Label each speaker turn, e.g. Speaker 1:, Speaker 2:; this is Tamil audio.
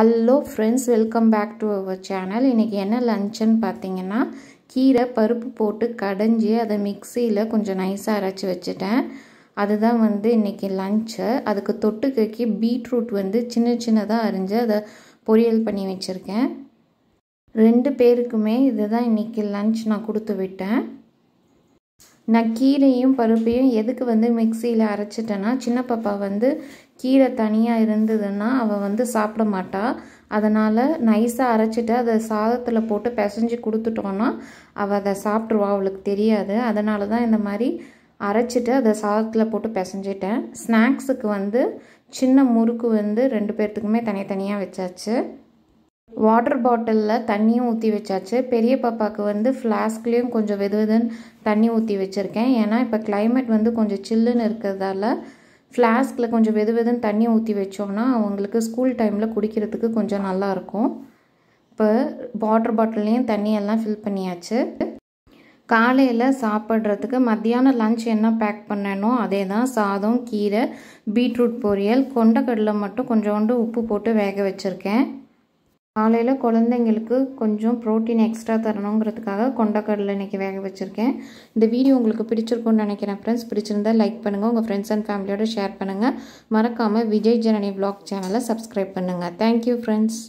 Speaker 1: Hello friends welcome back to our channel இன்றைக்கி என்ன லஞ்சுன்னு பார்த்தீங்கன்னா கீரை பருப்பு போட்டு கடைஞ்சி அதை மிக்சியில் கொஞ்சம் நைஸாக அரைச்சி வச்சுட்டேன். அதுதான் வந்து இன்றைக்கி லஞ்சு அதுக்கு தொட்டுக்கைக்கு பீட்ரூட் வந்து சின்ன சின்னதாக அரிஞ்சு அதை பொரியல் பண்ணி வச்சுருக்கேன். ரெண்டு பேருக்குமே இதுதான் இன்றைக்கி லஞ்ச் நான் கொடுத்து விட்டேன். நான் கீரையும் பருப்பையும் எதுக்கு வந்து மிக்சியில் அரைச்சிட்டேன்னா சின்ன பாப்பா வந்து கீரை தனியாக இருந்ததுன்னா அவள் வந்து சாப்பிட மாட்டாள் அதனால் நைஸாக அரைச்சிட்டு அதை சாதத்தில் போட்டு பிசைஞ்சு கொடுத்துட்டோன்னா அவள் அதை சாப்பிட்ருவா அவளுக்கு தெரியாது. அதனால தான் இந்த மாதிரி அரைச்சிட்டு அதை சாதத்தில் போட்டு பிசைஞ்சிட்டேன். ஸ்நாக்ஸுக்கு வந்து சின்ன முறுக்கு வந்து ரெண்டு பேர்த்துக்குமே தனித்தனியாக வச்சாச்சு. வாட்டர் பாட்டிலில் தண்ணியும் ஊற்றி வச்சாச்சு. பெரிய பாப்பாவுக்கு வந்து ஃப்ளாஸ்க்லேயும் கொஞ்சம் வெது வெதுன்னு தண்ணி ஊற்றி வச்சுருக்கேன். ஏன்னா இப்போ கிளைமேட் வந்து கொஞ்சம் சில்லுன்னு இருக்கிறதால ஃப்ளாஸ்கில் கொஞ்சம் வெது வெதுன்னு தண்ணி ஊற்றி வச்சோம்னா அவங்களுக்கு ஸ்கூல் டைமில் குடிக்கிறதுக்கு கொஞ்சம் நல்லாயிருக்கும். இப்போ வாட்டர் பாட்டில்லையும் தண்ணியெல்லாம் ஃபில் பண்ணியாச்சு. காலையில் சாப்பிட்றதுக்கு மத்தியானம் லஞ்ச் என்ன பேக் பண்ணணும் அதே தான் சாதம் கீரை பீட்ரூட் பொரியல் கொண்டக்கடலை மட்டும் கொஞ்சோண்டு உப்பு போட்டு வேக வச்சுருக்கேன். காலையில் குழந்தைங்களுக்கு கொஞ்சம் ப்ரோட்டீன் எக்ஸ்ட்ரா தரணுங்கிறதுக்காக கொண்டக்கடலை இன்றைக்கி வேக வச்சுருக்கேன். இந்த வீடியோ உங்களுக்கு பிடிச்சிருக்கும்னு நினைக்கிறேன் ஃப்ரெண்ட்ஸ் பிடிச்சிருந்தா லைக் பண்ணுங்கள் உங்கள் ஃப்ரெண்ட்ஸ் அண்ட் ஃபேமிலியோட ஷேர் பண்ணுங்கள் மறக்காமல் விஜய் ஜனனி வ்ளாக் சேனலை சப்ஸ்கிரைப் பண்ணுங்கள் தேங்க்யூ ஃப்ரெண்ட்ஸ்